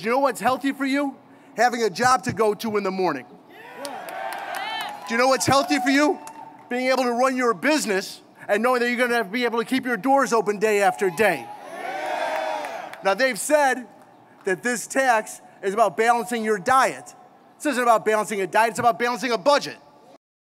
Do you know what's healthy for you? Having a job to go to in the morning. Do you know what's healthy for you? Being able to run your business and knowing that you're going to be able to keep your doors open day after day. Now, they've said that this tax is about balancing your diet. This isn't about balancing a diet, it's about balancing a budget.